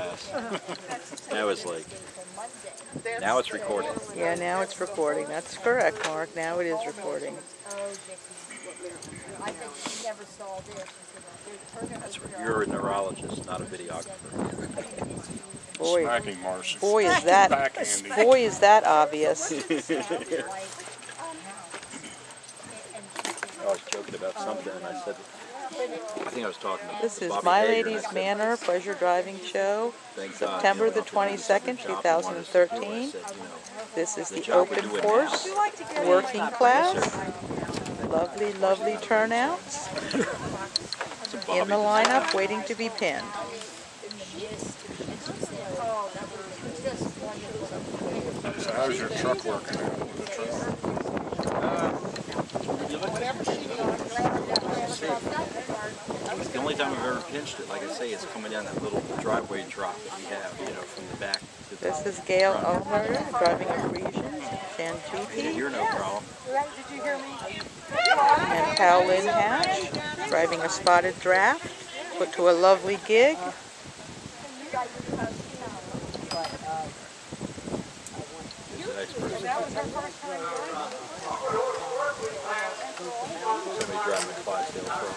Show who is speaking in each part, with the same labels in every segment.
Speaker 1: class. That was like, now it's recording.
Speaker 2: Yeah, now it's recording. That's correct, Mark. Now it is recording.
Speaker 1: That's where you're a neurologist, not a videographer.
Speaker 2: Boy,
Speaker 3: Smacking Marcy.
Speaker 2: boy is that
Speaker 3: Backhanding.
Speaker 2: boy is that obvious.
Speaker 1: I was joking about something and I said, I think I was talking to
Speaker 2: This is
Speaker 1: Bobby
Speaker 2: My
Speaker 1: Hager,
Speaker 2: Lady's
Speaker 1: said,
Speaker 2: Manor Pleasure Driving Show.
Speaker 1: "Thank God,
Speaker 2: September
Speaker 1: you know,
Speaker 2: the
Speaker 1: I don't think this is
Speaker 2: 22nd,
Speaker 1: the job we wanted us to do." I
Speaker 2: 2013.
Speaker 1: said, you know,
Speaker 2: This is
Speaker 1: The
Speaker 2: the open
Speaker 1: do
Speaker 2: course, working class.
Speaker 1: sir.
Speaker 2: Lovely, lovely turnouts. In the lineup, waiting to be pinned.
Speaker 3: So how's your truck working uh, out?
Speaker 1: It's the only time I've ever pinched it. Like I say, it's coming down that little driveway drop that we have, you know, from the back to the
Speaker 2: This is Gail
Speaker 1: front.
Speaker 2: Omer driving a Percheron,
Speaker 1: Yeah,
Speaker 2: Shantuti,
Speaker 1: you're no problem. Did you hear me?
Speaker 2: and Hal Lynn Hatch driving a spotted draft, put to a lovely gig.
Speaker 1: Who's the next person? Somebody driving a Clydesdale truck.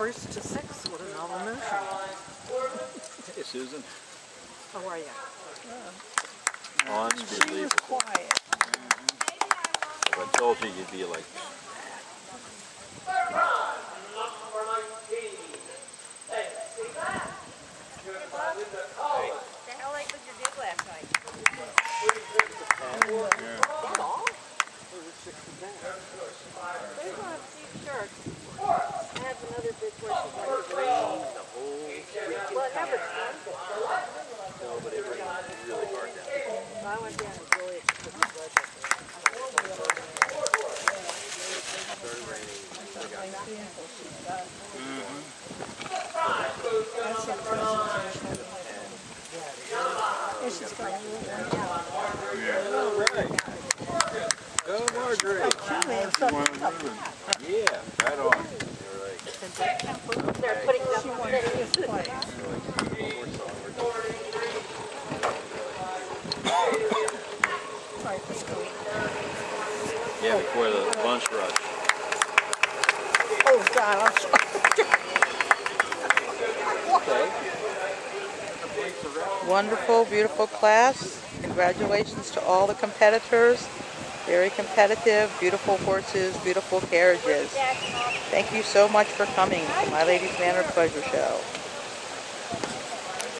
Speaker 4: First to six, what a novel notion.
Speaker 1: Hey, Susan.
Speaker 4: How are you?
Speaker 1: Unbelievable.
Speaker 4: Quiet.
Speaker 1: If I told you, you'd be like,
Speaker 5: The hell like what you did last night? There's one of Steve's shirts. It has another bit where she's like green. The whole Well, it never shrunk it.
Speaker 1: no, but it rained really hard down there.
Speaker 5: I went down and Juliet put the blood up there.
Speaker 1: Started raining. I got Go Marjorie. Yeah, right on. You're right.
Speaker 5: They're putting them on the
Speaker 1: Yeah, before the lunch rush.
Speaker 4: Oh, God, I'm sorry.
Speaker 2: Wonderful, beautiful class. Congratulations to all the competitors. Very competitive, beautiful horses, beautiful carriages. Thank you so much for coming to My Lady's Manor Pleasure Show.